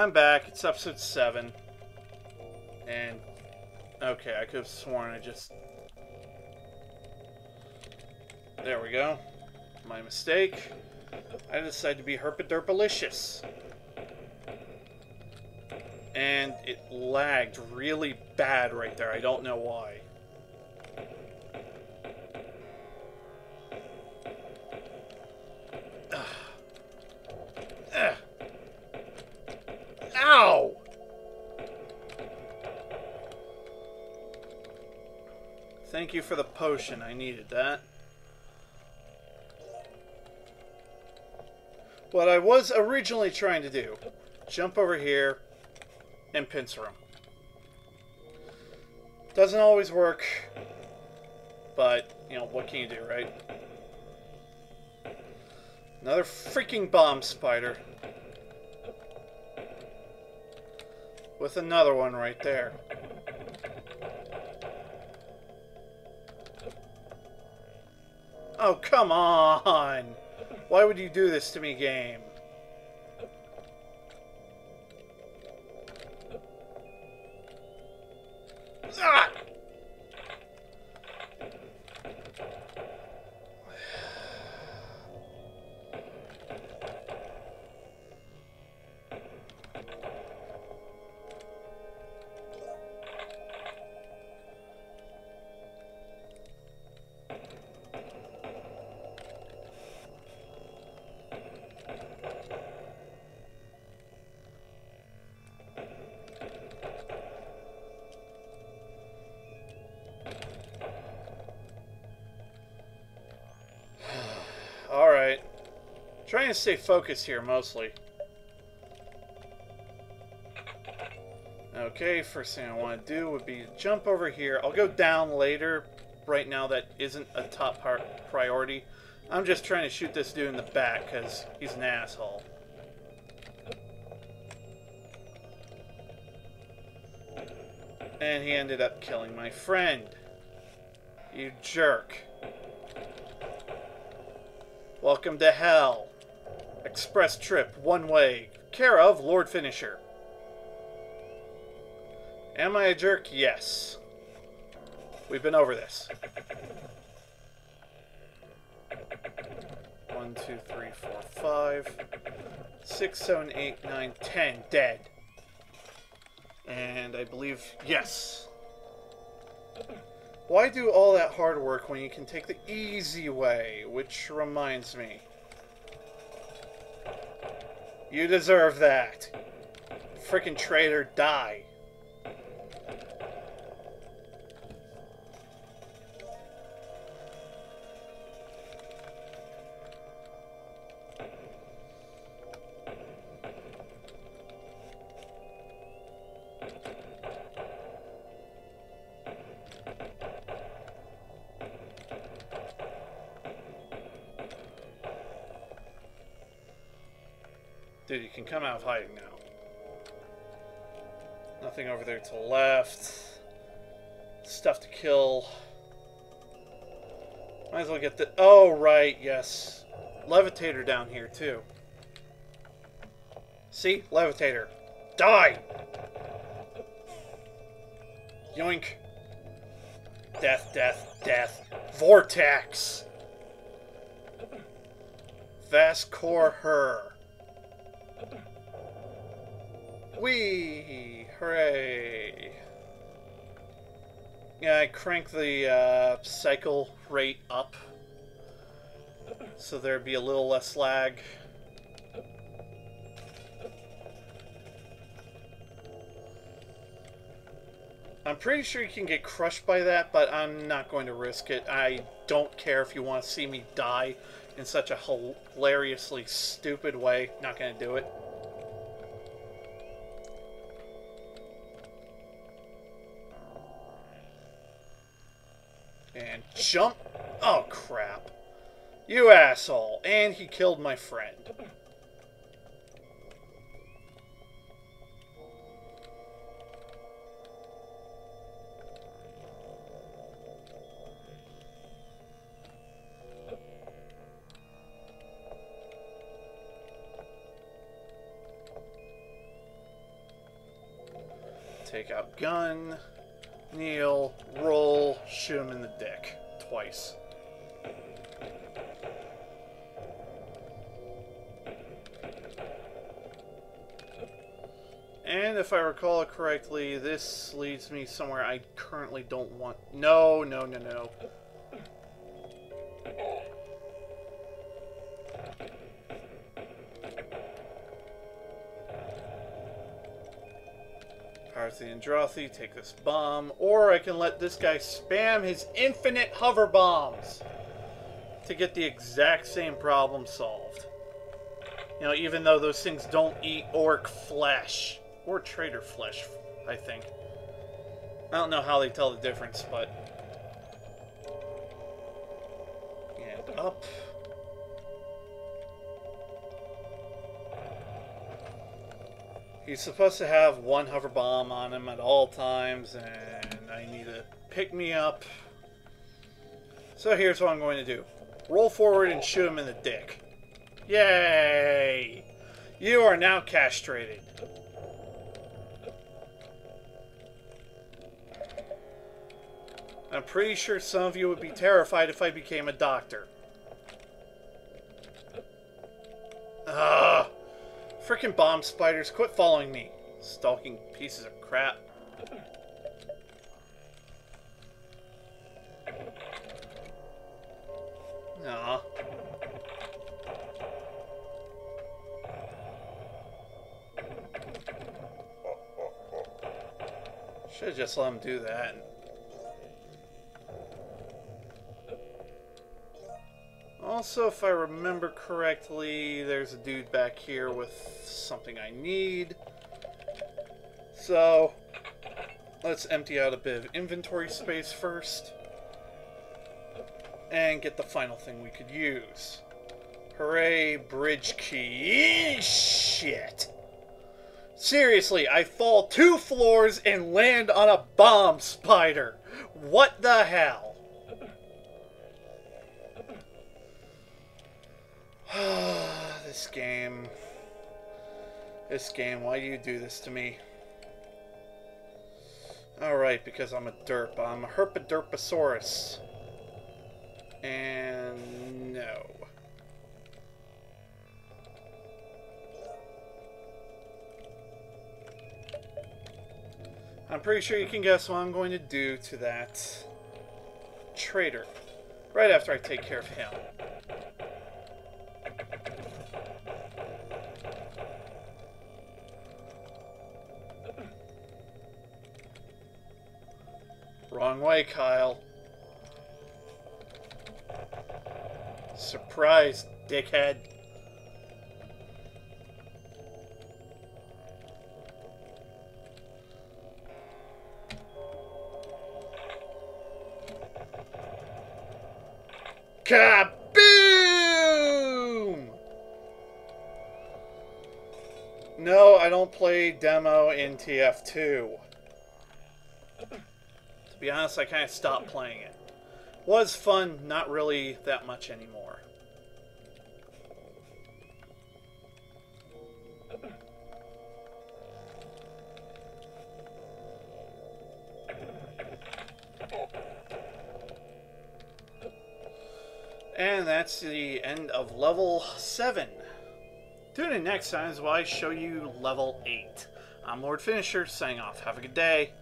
I'm back. It's episode 7. And, okay, I could have sworn I just... There we go. My mistake. I decided to be herpaderpalicious. And it lagged really bad right there. I don't know why. Thank you for the potion. I needed that. What I was originally trying to do, jump over here and pincer him. Doesn't always work, but, you know, what can you do, right? Another freaking bomb spider. With another one right there. Oh, come on! Why would you do this to me, game? To stay focused here, mostly. Okay, first thing I want to do would be jump over here. I'll go down later. Right now, that isn't a top priority. I'm just trying to shoot this dude in the back, because he's an asshole. And he ended up killing my friend. You jerk. Welcome to hell. Express trip, one way. Care of Lord Finisher. Am I a jerk? Yes. We've been over this. One, two, three, four, five, six, seven, eight, nine, ten. Dead. And I believe, yes. Why do all that hard work when you can take the easy way? Which reminds me. You deserve that. Frickin' traitor, die. Dude, you can come out of hiding now. Nothing over there to the left. Stuff to kill. Might as well get the... Oh, right, yes. Levitator down here, too. See? Levitator. Die! Yoink. Death, death, death. Vortex! Vast core her. Whee! Hooray! Yeah, I crank the uh, cycle rate up so there'd be a little less lag. I'm pretty sure you can get crushed by that, but I'm not going to risk it. I don't care if you want to see me die in such a hilariously stupid way. Not to do it. And jump. Oh, crap. You asshole. And he killed my friend. Take out gun, kneel, roll, shoot him in the dick. Twice. And if I recall correctly, this leads me somewhere I currently don't want... No, no, no, no. Power the Androthi, take this bomb, or I can let this guy spam his infinite hover bombs to get the exact same problem solved. You know, even though those things don't eat orc flesh. Or traitor flesh, I think. I don't know how they tell the difference, but... Up. He's supposed to have one hover bomb on him at all times, and I need to pick me up. So here's what I'm going to do. Roll forward and shoot him in the dick. Yay! You are now castrated. I'm pretty sure some of you would be terrified if I became a doctor. Ugh. Freaking bomb spiders, quit following me. Stalking pieces of crap. Aw. Should've just let him do that. Also, if I remember correctly, there's a dude back here with something I need. So, let's empty out a bit of inventory space first. And get the final thing we could use. Hooray, bridge key. Shit. Seriously, I fall two floors and land on a bomb spider. What the hell? this game. This game, why do you do this to me? Alright, because I'm a derp. I'm a Herpaderposaurus. And no. I'm pretty sure you can guess what I'm going to do to that traitor. Right after I take care of him. Wrong way, Kyle. Surprise, dickhead. Kaboom! No, I don't play demo in TF2 be honest, I kind of stopped playing it. Was fun, not really that much anymore. And that's the end of level 7. Tune in next time as I show you level 8. I'm Lord Finisher, signing off. Have a good day.